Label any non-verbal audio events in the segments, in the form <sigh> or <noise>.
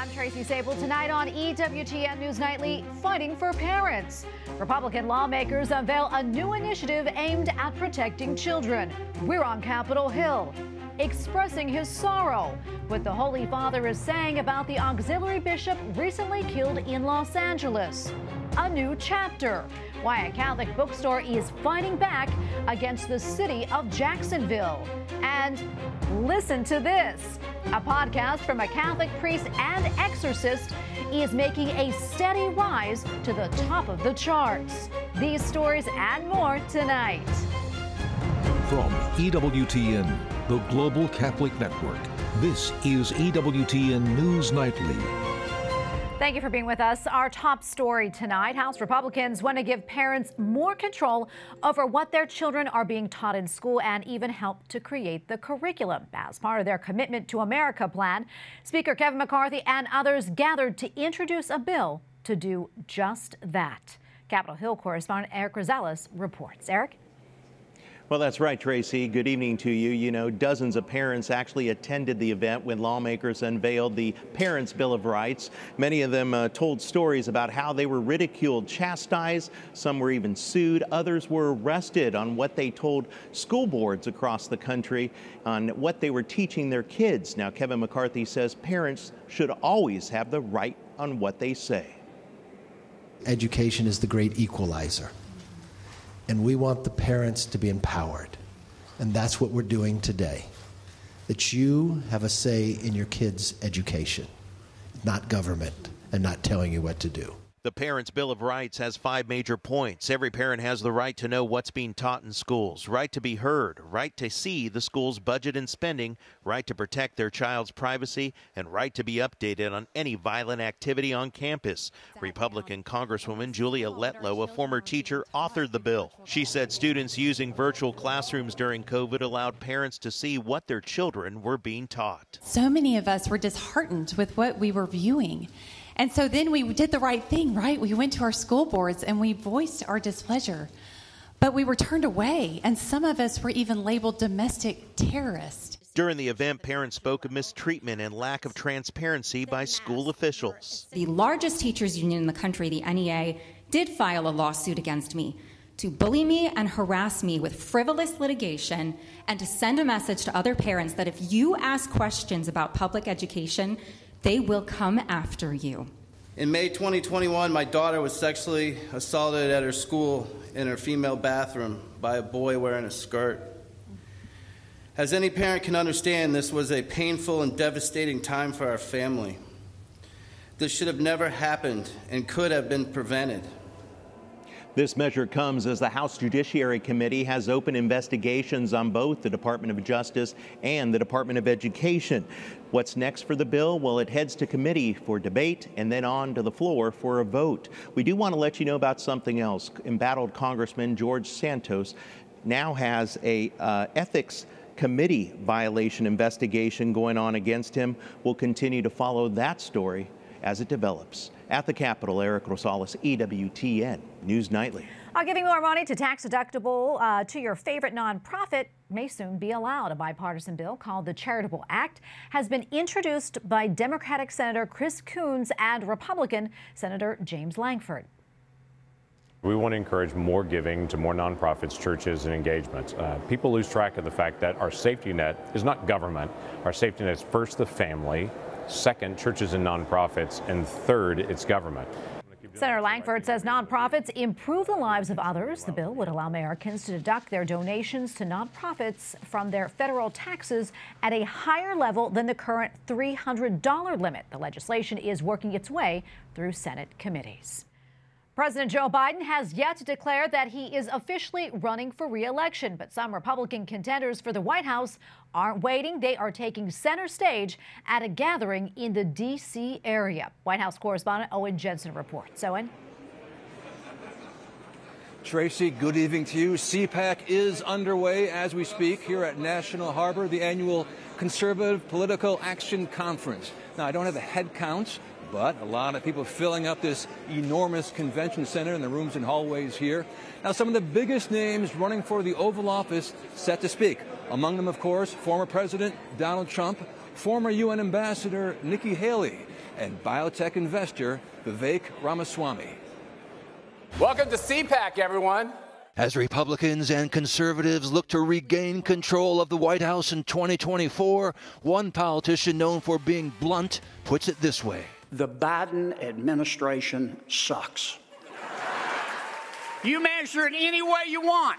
I'm Tracy Sabol. Tonight on EWTN News Nightly, Fighting for Parents. Republican lawmakers unveil a new initiative aimed at protecting children. We're on Capitol Hill, expressing his sorrow. What the Holy Father is saying about the auxiliary bishop recently killed in Los Angeles. A new chapter. Why a Catholic bookstore is fighting back against the city of Jacksonville. And listen to this. A podcast from a Catholic priest and exorcist is making a steady rise to the top of the charts. These stories and more tonight. From EWTN, the Global Catholic Network, this is EWTN News Nightly. Thank you for being with us. Our top story tonight House Republicans want to give parents more control over what their children are being taught in school and even help to create the curriculum. As part of their Commitment to America plan, Speaker Kevin McCarthy and others gathered to introduce a bill to do just that. Capitol Hill correspondent Eric Rosales reports. Eric? Well, that's right, Tracy. Good evening to you. You know, dozens of parents actually attended the event when lawmakers unveiled the Parents' Bill of Rights. Many of them uh, told stories about how they were ridiculed, chastised. Some were even sued. Others were arrested on what they told school boards across the country on what they were teaching their kids. Now, Kevin McCarthy says parents should always have the right on what they say. Education is the great equalizer and we want the parents to be empowered. And that's what we're doing today. That you have a say in your kids' education, not government, and not telling you what to do. The Parents' Bill of Rights has five major points. Every parent has the right to know what's being taught in schools, right to be heard, right to see the school's budget and spending, right to protect their child's privacy, and right to be updated on any violent activity on campus. Republican Congresswoman Julia Letlow, a former teacher, authored the bill. She said students using virtual classrooms during COVID allowed parents to see what their children were being taught. So many of us were disheartened with what we were viewing. And so then we did the right thing, right? We went to our school boards and we voiced our displeasure. But we were turned away, and some of us were even labeled domestic terrorists. During the event, parents spoke of mistreatment and lack of transparency by school officials. The largest teachers union in the country, the NEA, did file a lawsuit against me to bully me and harass me with frivolous litigation and to send a message to other parents that if you ask questions about public education, they will come after you. In May 2021, my daughter was sexually assaulted at her school in her female bathroom by a boy wearing a skirt. As any parent can understand, this was a painful and devastating time for our family. This should have never happened and could have been prevented. This measure comes as the House Judiciary Committee has opened investigations on both the Department of Justice and the Department of Education. What's next for the bill? Well, it heads to committee for debate and then on to the floor for a vote. We do want to let you know about something else. Embattled Congressman George Santos now has a uh, ethics committee violation investigation going on against him. We'll continue to follow that story as it develops. At the Capitol, Eric Rosales, EWTN News Nightly. Uh, giving more money to tax deductible uh, to your favorite nonprofit may soon be allowed. A bipartisan bill called the Charitable Act has been introduced by Democratic Senator Chris Coons and Republican Senator James Lankford. We want to encourage more giving to more nonprofits, churches, and engagements. Uh, people lose track of the fact that our safety net is not government. Our safety net is first the family, second, churches and nonprofits, and third, it's government. Senator Lankford says nonprofits improve the lives of others. The bill would allow Americans to deduct their donations to nonprofits from their federal taxes at a higher level than the current $300 limit. The legislation is working its way through Senate committees. President Joe Biden has yet to declare that he is officially running for re-election, but some Republican contenders for the White House aren't waiting. They are taking center stage at a gathering in the D.C. area. White House correspondent Owen Jensen reports. Owen? Tracy, good evening to you. CPAC is underway as we speak here at National Harbor, the annual Conservative Political Action Conference. Now, I don't have the head counts but a lot of people filling up this enormous convention center and the rooms and hallways here. Now, some of the biggest names running for the Oval Office set to speak. Among them, of course, former President Donald Trump, former UN Ambassador Nikki Haley and biotech investor Vivek Ramaswamy. Welcome to CPAC, everyone. As Republicans and conservatives look to regain control of the White House in 2024, one politician known for being blunt puts it this way The Biden administration sucks. You measure it any way you want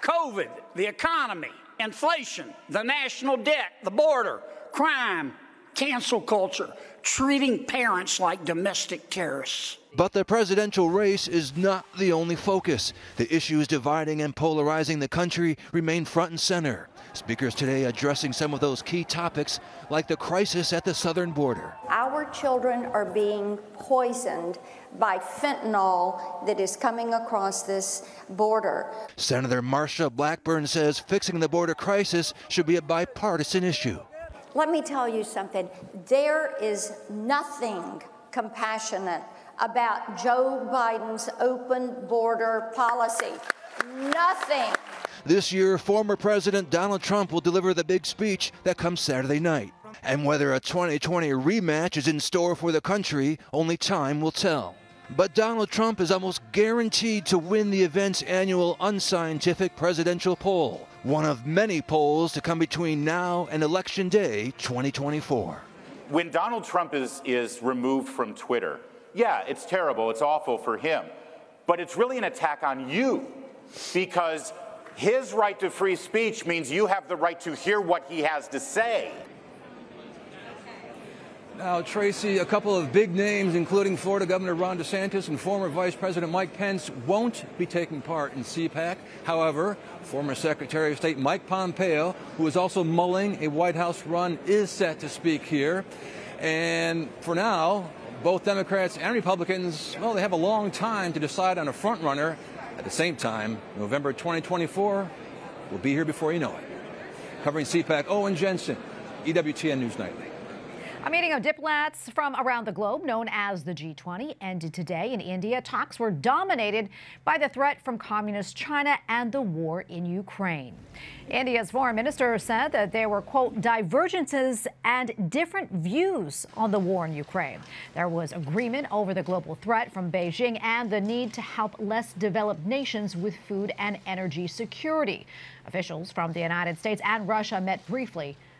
COVID, the economy, inflation, the national debt, the border, crime, cancel culture, treating parents like domestic terrorists. But the presidential race is not the only focus. The issues dividing and polarizing the country remain front and center. Speakers today addressing some of those key topics, like the crisis at the southern border. Our children are being poisoned by fentanyl that is coming across this border. Senator Marsha Blackburn says fixing the border crisis should be a bipartisan issue. Let me tell you something. There is nothing compassionate about Joe Biden's open border policy. Nothing. This year, former President Donald Trump will deliver the big speech that comes Saturday night. And whether a 2020 rematch is in store for the country, only time will tell. But Donald Trump is almost guaranteed to win the event's annual unscientific presidential poll, one of many polls to come between now and Election Day 2024. When Donald Trump is, is removed from Twitter, yeah, it's terrible, it's awful for him, but it's really an attack on you because his right to free speech means you have the right to hear what he has to say. Now, Tracy, a couple of big names, including Florida Governor Ron DeSantis and former Vice President Mike Pence, won't be taking part in CPAC. However, former Secretary of State Mike Pompeo, who is also mulling a White House run, is set to speak here. And for now, both Democrats and Republicans, well, they have a long time to decide on a frontrunner. At the same time, November 2024 will be here before you know it. Covering CPAC, Owen Jensen, EWTN News Nightly. A meeting of diplomats from around the globe, known as the G20, ended today in India. Talks were dominated by the threat from communist China and the war in Ukraine. India's foreign minister said that there were, quote, divergences and different views on the war in Ukraine. There was agreement over the global threat from Beijing and the need to help less developed nations with food and energy security. Officials from the United States and Russia met briefly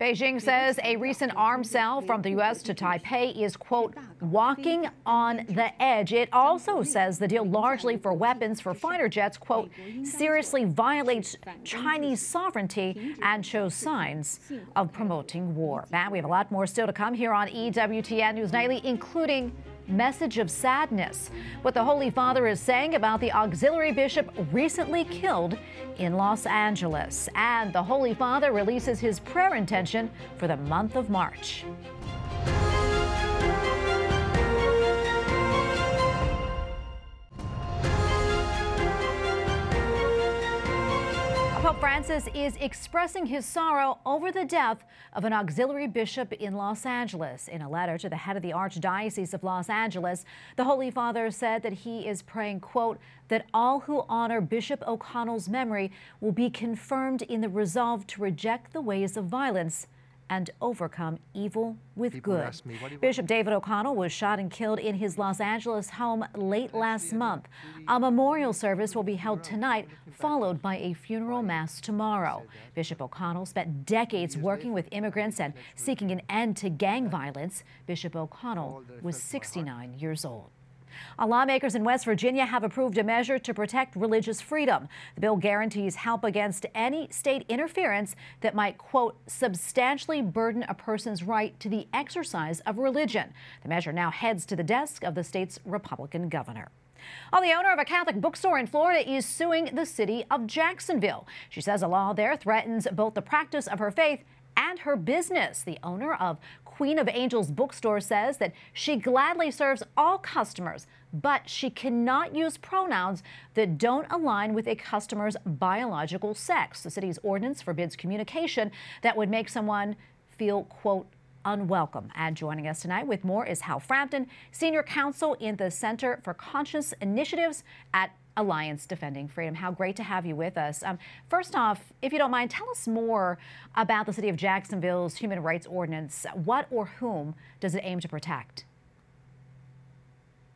Beijing says a recent arms sale from the U.S. to Taipei is, quote, walking on the edge. It also says the deal, largely for weapons for fighter jets, quote, seriously violates Chinese sovereignty and shows signs of promoting war. Matt, we have a lot more still to come here on EWTN News Nightly, including message of sadness. What the Holy Father is saying about the auxiliary bishop recently killed in Los Angeles. And the Holy Father releases his prayer intention for the month of March. Pope Francis is expressing his sorrow over the death of an auxiliary bishop in Los Angeles. In a letter to the head of the Archdiocese of Los Angeles, the Holy Father said that he is praying, quote, that all who honor Bishop O'Connell's memory will be confirmed in the resolve to reject the ways of violence and overcome evil with People good. me, Bishop David O'Connell was shot and killed in his Los Angeles home late last month. A memorial service will be held tonight, followed by a funeral mass tomorrow. Bishop O'Connell spent decades working with immigrants and seeking an end to gang violence. Bishop O'Connell was 69 years old. Lawmakers in West Virginia have approved a measure to protect religious freedom. The bill guarantees help against any state interference that might, quote, substantially burden a person's right to the exercise of religion. The measure now heads to the desk of the state's Republican governor. Well, the owner of a Catholic bookstore in Florida is suing the city of Jacksonville. She says a law there threatens both the practice of her faith and her business. The owner of Queen of Angels bookstore says that she gladly serves all customers, but she cannot use pronouns that don't align with a customer's biological sex. The city's ordinance forbids communication that would make someone feel, quote, unwelcome. And joining us tonight with more is Hal Frampton, Senior Counsel in the Center for Conscience Initiatives at Alliance Defending Freedom. Hal great to have you with us. Um, first off, if you don't mind, tell us more about the City of Jacksonville's Human Rights Ordinance. What or whom does it aim to protect?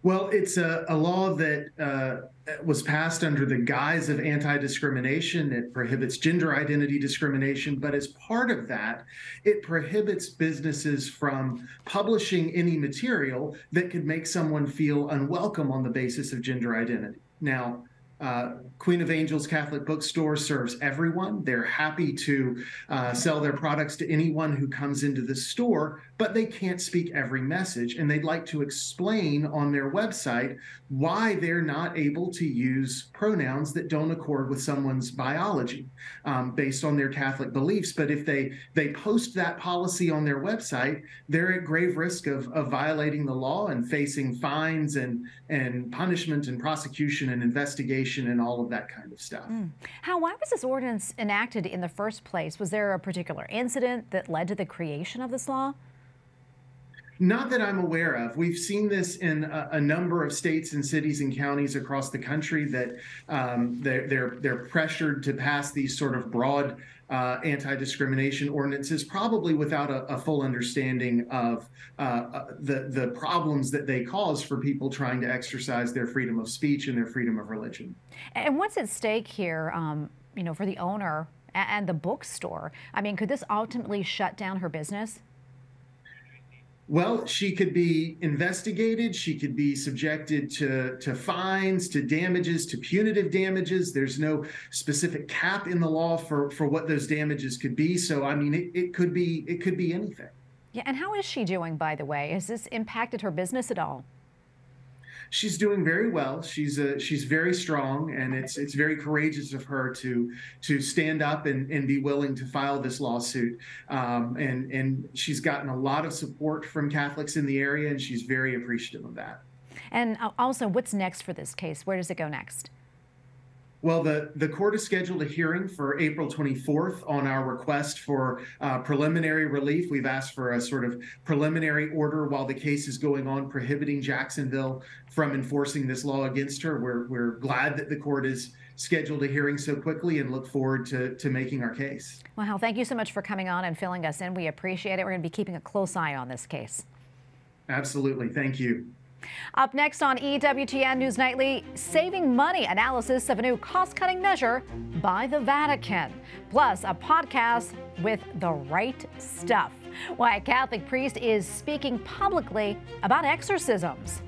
Well, it's a, a law that uh, was passed under the guise of anti discrimination. It prohibits gender identity discrimination, but as part of that, it prohibits businesses from publishing any material that could make someone feel unwelcome on the basis of gender identity. Now, uh, Queen of Angels Catholic Bookstore serves everyone. They're happy to uh, sell their products to anyone who comes into the store, but they can't speak every message. And they'd like to explain on their website why they're not able to use pronouns that don't accord with someone's biology um, based on their Catholic beliefs. But if they, they post that policy on their website, they're at grave risk of, of violating the law and facing fines and, and punishment and prosecution and investigation and all of that kind of stuff. Mm. How, why was this ordinance enacted in the first place? Was there a particular incident that led to the creation of this law? Not that I'm aware of. We've seen this in a, a, number of states and cities and counties across the country that um, they're, they're, they're pressured to pass these sort of broad uh, anti-discrimination ordinances, probably without a, a full understanding of uh, uh, the the problems that they cause for people trying to exercise their freedom of speech and their freedom of religion. And what's at stake here? Um, you know, for the owner and the bookstore. I mean, could this ultimately shut down her business? Well, she could be investigated. She could be subjected to, to fines, to damages, to punitive damages. There's no specific cap in the law for, for what those damages could be. So, I mean, it, it could be it could be anything. Yeah, and how is she doing, by the way? Has this impacted her business at all? She's doing very well. She's a, she's very strong, and it's it's very courageous of her to to stand up and, and be willing to file this lawsuit. Um, and and she's gotten a lot of support from Catholics in the area, and she's very appreciative of that. And uh, also, what's next for this case? Where does it go next? Well, the, the court has scheduled a hearing for April 24th on our request for uh, preliminary relief. We've asked for a sort of preliminary order while the case is going on, prohibiting Jacksonville from enforcing this law against her. We're, we're glad that the court has scheduled a hearing so quickly and look forward to, to making our case. Well, Hal, thank you so much for coming on and filling us in. We appreciate it. We're going to be keeping a close eye on this case. Absolutely. Thank you. Up next on EWTN News Nightly, saving money analysis of a new cost cutting measure by the Vatican. Plus, a podcast with the right stuff. Why a Catholic priest is speaking publicly about exorcisms.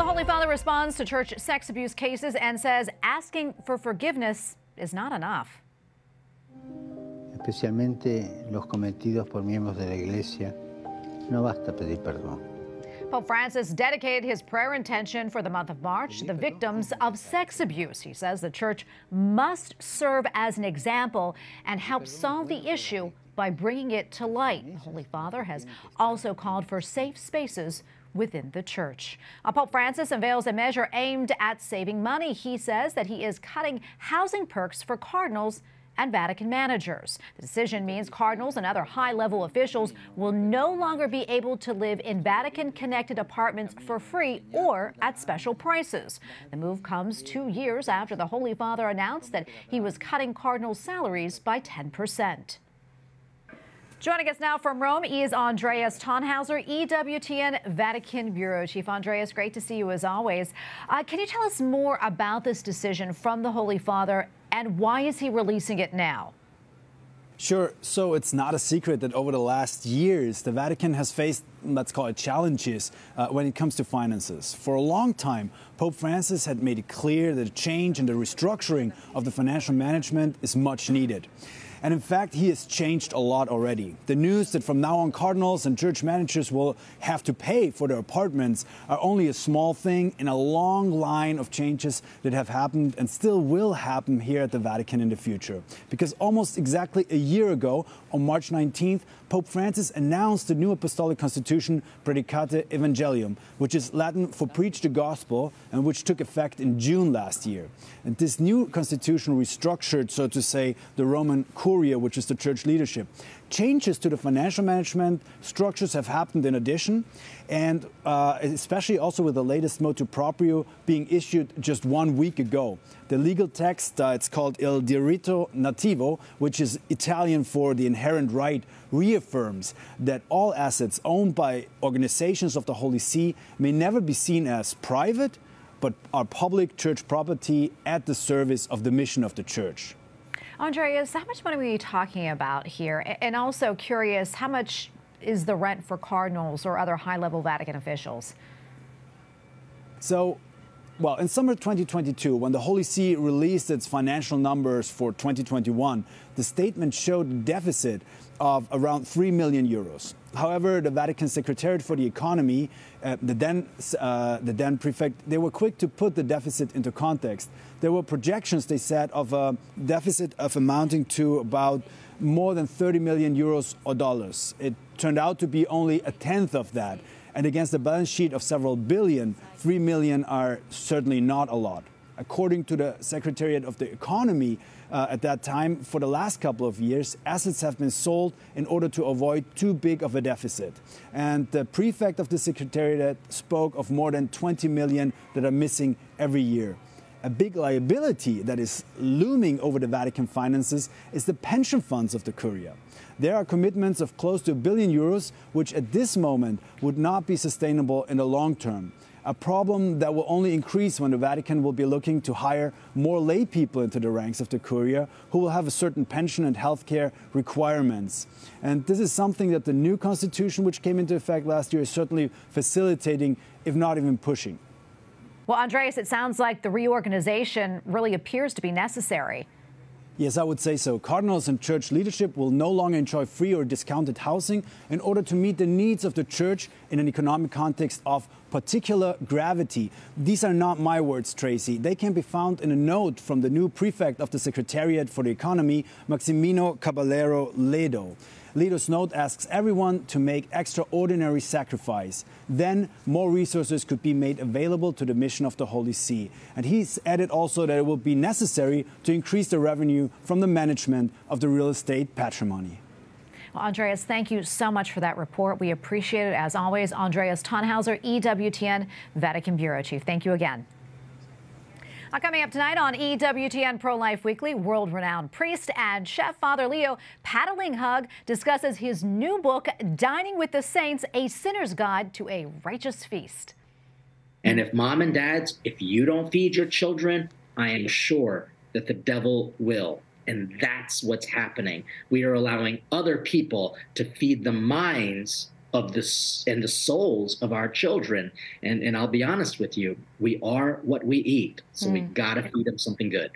The Holy Father responds to church sex abuse cases and says asking for forgiveness is not enough. Especialmente los cometidos por miembros de la Iglesia, no basta pedir perdón. Pope Francis dedicated his prayer intention for the month of March to the victims of sex abuse. He says the church must serve as an example and help solve the issue by bringing it to light. The Holy Father has also called for safe spaces within the church. Uh, Pope Francis unveils a measure aimed at saving money. He says that he is cutting housing perks for cardinals and Vatican managers. The decision means cardinals and other high level officials will no longer be able to live in Vatican connected apartments for free or at special prices. The move comes two years after the Holy Father announced that he was cutting cardinals' salaries by 10 percent. Joining us now from Rome is Andreas Thonhauser, EWTN Vatican Bureau Chief. Andreas, great to see you as always. Uh, can you tell us more about this decision from the Holy Father and why is he releasing it now? Sure. So it's not a secret that over the last years, the Vatican has faced, let's call it challenges uh, when it comes to finances. For a long time, Pope Francis had made it clear that a change in the restructuring of the financial management is much needed. And in fact, he has changed a lot already. The news that from now on cardinals and church managers will have to pay for their apartments are only a small thing in a long line of changes that have happened and still will happen here at the Vatican in the future. Because almost exactly a year ago, on March 19th, Pope Francis announced the new apostolic constitution, Praedicate Evangelium, which is Latin for preach the gospel and which took effect in June last year. And this new constitution restructured, so to say, the Roman Curia, which is the church leadership. Changes to the financial management structures have happened in addition, and uh, especially also with the latest motu proprio being issued just one week ago. The legal text, uh, it's called Il Diritto Nativo, which is Italian for the inherent right, reaffirms that all assets owned by organizations of the Holy See may never be seen as private, but are public church property at the service of the mission of the church. Andreas, how much money were you talking about here? And also curious, how much is the rent for cardinals or other high level Vatican officials? So, well, in summer 2022, when the Holy See released its financial numbers for 2021, the statement showed a deficit of around 3 million euros. However, the Vatican Secretariat for the Economy, uh, the, then, uh, the then prefect, they were quick to put the deficit into context. There were projections, they said, of a deficit of amounting to about more than 30 million euros or dollars. It turned out to be only a tenth of that. And against a balance sheet of several billion, 3 million are certainly not a lot. According to the Secretariat of the Economy, uh, at that time, for the last couple of years, assets have been sold in order to avoid too big of a deficit. And the prefect of the Secretariat spoke of more than 20 million that are missing every year. A big liability that is looming over the Vatican finances is the pension funds of the Curia. There are commitments of close to a billion euros, which at this moment would not be sustainable in the long term. A problem that will only increase when the Vatican will be looking to hire more lay people into the ranks of the Curia who will have a certain pension and healthcare requirements. And this is something that the new constitution, which came into effect last year, is certainly facilitating, if not even pushing. Well, Andreas, it sounds like the reorganization really appears to be necessary. Yes, I would say so. Cardinals and church leadership will no longer enjoy free or discounted housing in order to meet the needs of the church in an economic context of particular gravity. These are not my words, Tracy. They can be found in a note from the new prefect of the Secretariat for the Economy, Maximino Caballero Ledo. Ledo's note asks everyone to make extraordinary sacrifice. Then more resources could be made available to the mission of the Holy See. And he's added also that it will be necessary to increase the revenue from the management of the real estate patrimony. Well, Andreas, thank you so much for that report. We appreciate it as always. Andreas Thonhauser, EWTN Vatican Bureau Chief. Thank you again. Now, coming up tonight on EWTN Pro Life Weekly, world renowned priest and chef Father Leo Patalinghug discusses his new book, Dining with the Saints A Sinner's Guide to a Righteous Feast. And if mom and dads, if you don't feed your children, I am sure that the devil will. And that's what's happening. We are allowing other people to feed the minds of the and the souls of our children. And and I'll be honest with you, we are what we eat. So mm. we gotta feed them something good.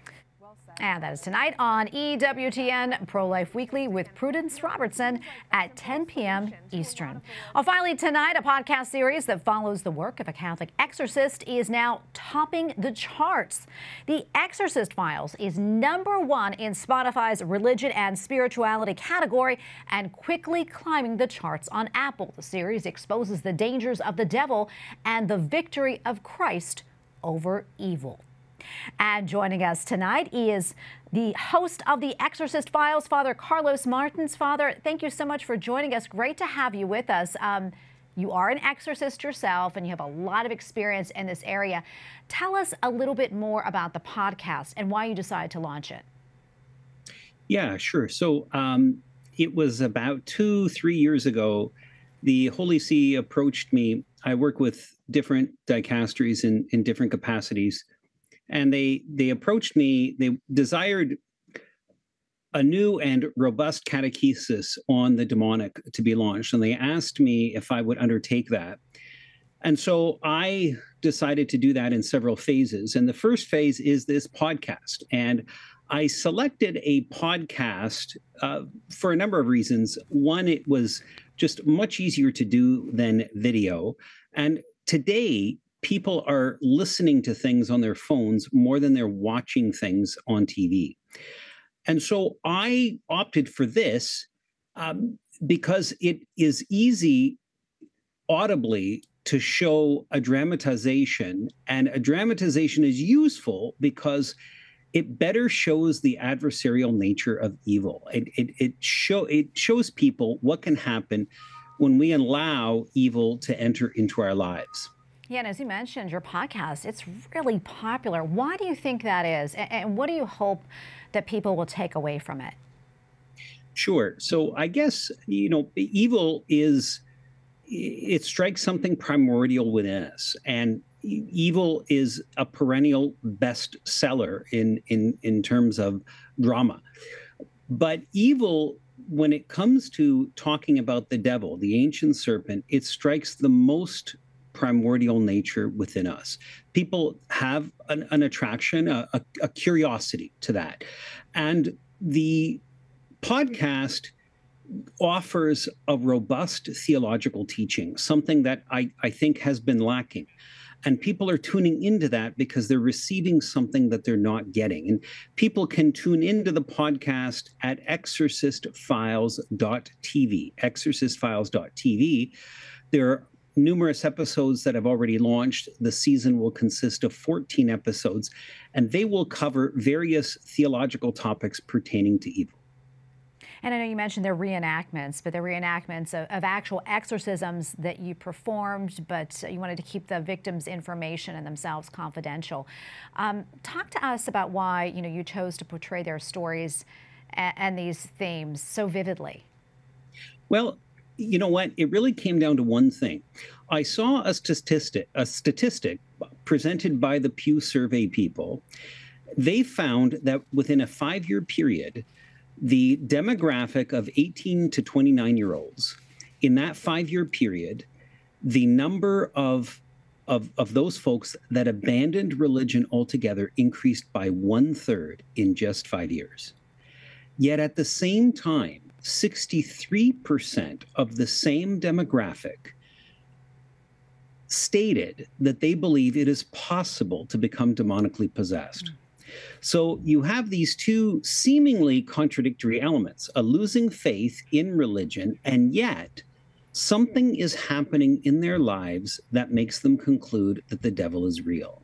And that is tonight on EWTN Pro Life Weekly with Prudence Robertson at 10 p.m. Eastern. Well, finally, tonight, a podcast series that follows the work of a Catholic exorcist is now topping the charts. The Exorcist Files is number one in Spotify's religion and spirituality category and quickly climbing the charts on Apple. The series exposes the dangers of the devil and the victory of Christ over evil. And joining us tonight is the host of the Exorcist Files, Father Carlos Martins. Father, thank you so much for joining us. Great to have you with us. Um, you are an exorcist yourself and you have a lot of experience in this area. Tell us a little bit more about the podcast and why you decided to launch it. Yeah, sure. So um, it was about two, three years ago. The Holy See approached me. I work with different dicasteries in, in different capacities and they they approached me. They desired a new and robust catechesis on the demonic to be launched, and they asked me if I would undertake that. And so I decided to do that in several phases. And the first phase is this podcast. And I selected a podcast uh, for a number of reasons. One, it was just much easier to do than video. And today, people are listening to things on their phones more than they're watching things on TV. And so I opted for this um, because it is easy audibly to show a dramatization, and a dramatization is useful because it better shows the adversarial nature of evil. It, it, it, show, it shows people what can happen when we allow evil to enter into our lives. Yeah, and as you mentioned, your podcast, it's really popular. Why do you think that is? And, what do you hope that people will take away from it? Sure. So I guess, you know, evil is, it strikes something primordial within us. And evil is a perennial bestseller in, in, in terms of drama. But evil, when it comes to talking about the devil, the ancient serpent, it strikes the most primordial nature within us. People have an, an attraction, a, a, a curiosity to that. And the podcast offers a robust theological teaching, something that I, I think has been lacking. And people are tuning into that because they're receiving something that they're not getting. And people can tune into the podcast at exorcistfiles.tv. Exorcistfiles.tv. There numerous episodes that have already launched. The season will consist of 14 episodes, and they will cover various theological topics pertaining to evil. And I know you mentioned they're reenactments, but they're reenactments of, of, actual exorcisms that you performed, but you wanted to keep the victims' information and themselves confidential. Um, talk to us about why you know you chose to portray their stories and, and these themes so vividly. Well, you know what? It really came down to one thing. I saw a statistic, a statistic presented by the Pew Survey people. They found that within a five-year period, the demographic of 18 to 29 year olds in that five-year period, the number of of, of those folks that abandoned religion altogether increased by one third in just five years. Yet at the same time, 63% of the same demographic stated that they believe it is possible to become demonically possessed. So you have these two seemingly contradictory elements a losing faith in religion, and yet something is happening in their lives that makes them conclude that the devil is real.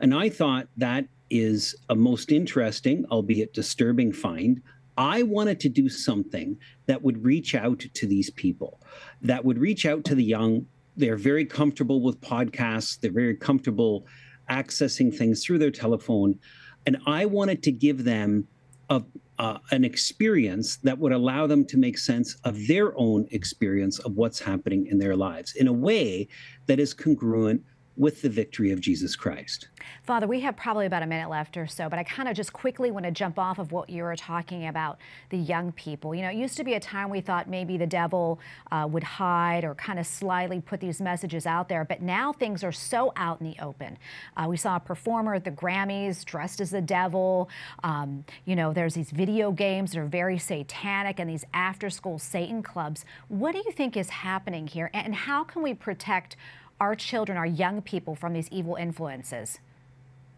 And I thought that is a most interesting, albeit disturbing find I wanted to do something that would reach out to these people, that would reach out to the young. They're very comfortable with podcasts, they're very comfortable accessing things through their telephone. And I wanted to give them a, uh, an experience that would allow them to make sense of their own experience of what's happening in their lives in a way that is congruent with the victory of Jesus Christ. Father, we have probably about a minute left or so, but I kind of just quickly want to jump off of what you were talking about the young people. You know, it used to be a time we thought maybe the devil uh, would hide or kind of slyly put these messages out there, but now things are so out in the open. Uh, we saw a performer at the Grammys dressed as the devil. Um, you know, there's these video games that are very satanic and these after school Satan clubs. What do you think is happening here, and how can we protect? Our children, our young people from these evil influences?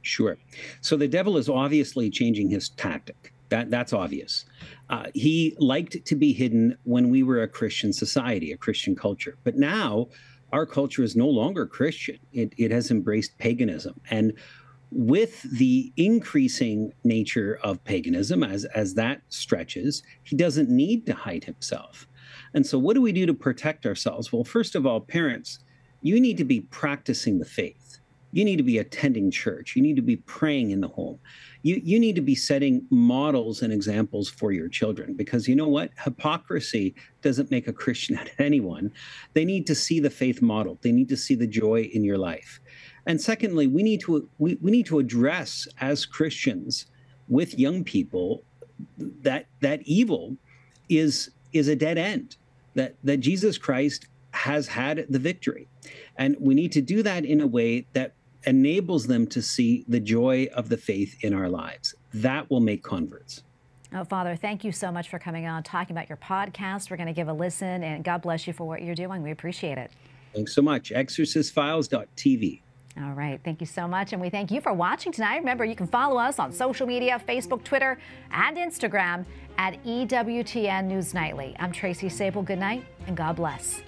Sure. So the devil is obviously changing his tactic. That, that's obvious. Uh, he liked to be hidden when we were a Christian society, a Christian culture. But now our culture is no longer Christian. It, it has embraced paganism. And with the increasing nature of paganism, as, as that stretches, he doesn't need to hide himself. And so, what do we do to protect ourselves? Well, first of all, parents, you need to be practicing the faith. You need to be attending church. You need to be praying in the home. You, you need to be setting models and examples for your children because you know what? Hypocrisy doesn't make a Christian <laughs> out of anyone. They need to see the faith model, they need to see the joy in your life. And secondly, we need to we, we need to address as Christians with young people that that evil is is a dead end. That that Jesus Christ has had the victory. And we need to do that in a way that enables them to see the joy of the faith in our lives. That will make converts. Oh, Father, thank you so much for coming on, talking about your podcast. We're going to give a listen, and God bless you for what you're doing. We appreciate it. Thanks so much. ExorcistFiles.tv. All right. Thank you so much. And we thank you for watching tonight. Remember, you can follow us on social media Facebook, Twitter, and Instagram at EWTN News Nightly. I'm Tracy Sabol. Good night, and God bless.